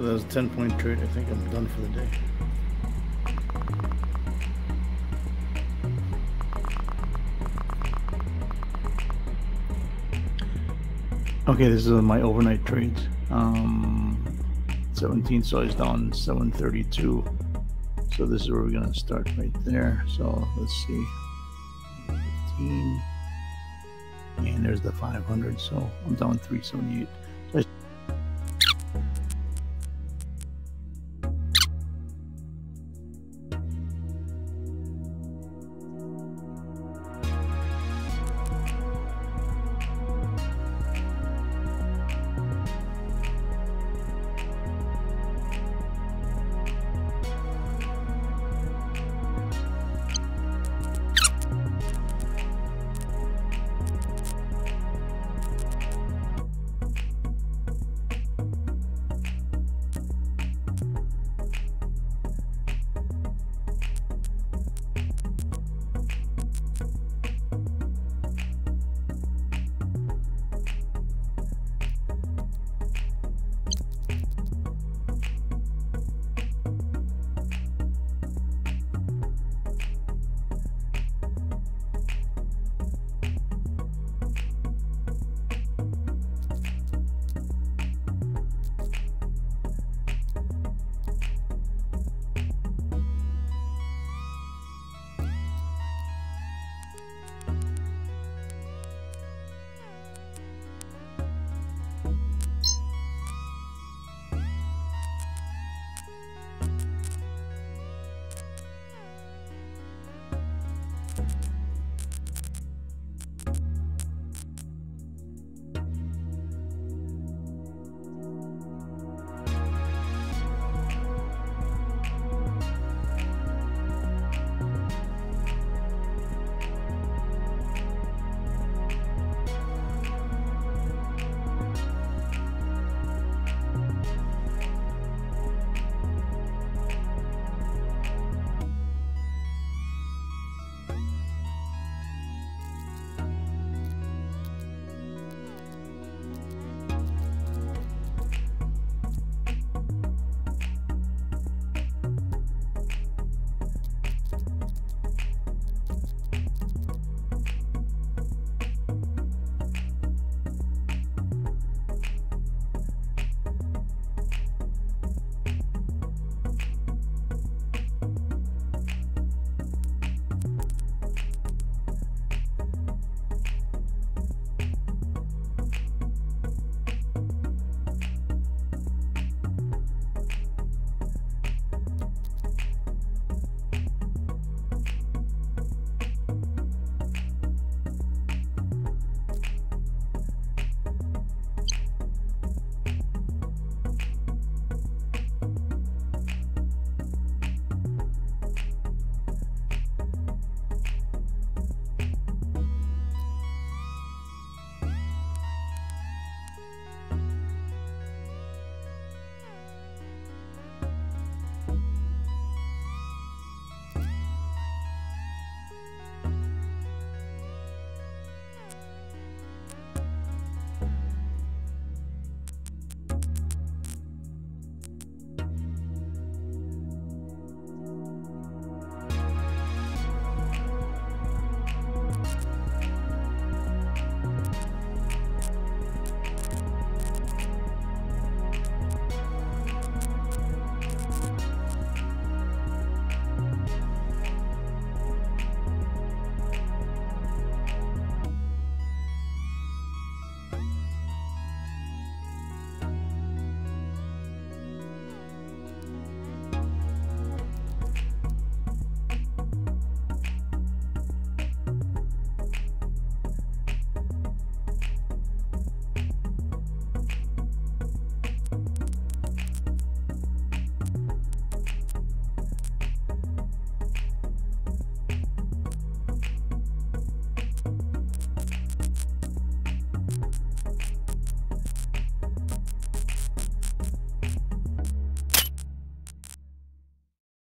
So that was a 10 point trade. I think I'm done for the day. Okay, this is my overnight trades. Um, 17 so it's down 732. So this is where we're gonna start right there. So let's see. 15 and there's the 500 so i'm down 378